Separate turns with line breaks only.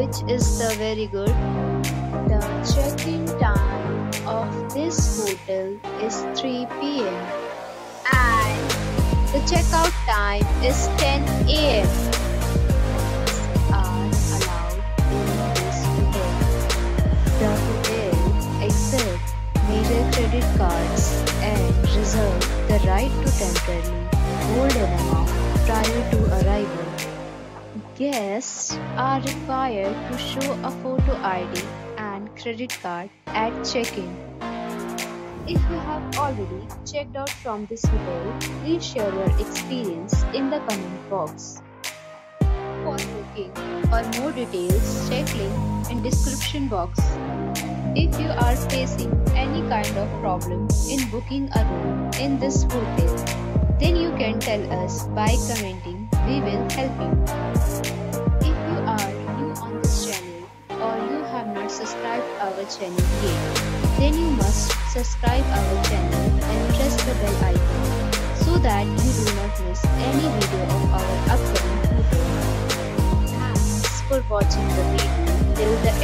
which is the very good. The check-in time of this hotel is 3 pm and the checkout time is 10 am. Are allowed in this hotel. The hotel accepts major credit cards and reserve the right to temporarily hold an amount prior to arrival. Guests are required to show a photo ID and credit card at check-in. If you have already checked out from this hotel, please share your experience in the comment box. For booking or more details, check link in description box. If you are facing any kind of problem in booking a room in this hotel, then you can tell us by commenting. We will help you. If you are new on this channel or you have not subscribed our channel yet, then you must subscribe our channel and press the bell icon so that you do not miss any video of our upcoming tutorial. Thanks for watching the video till the end.